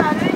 아니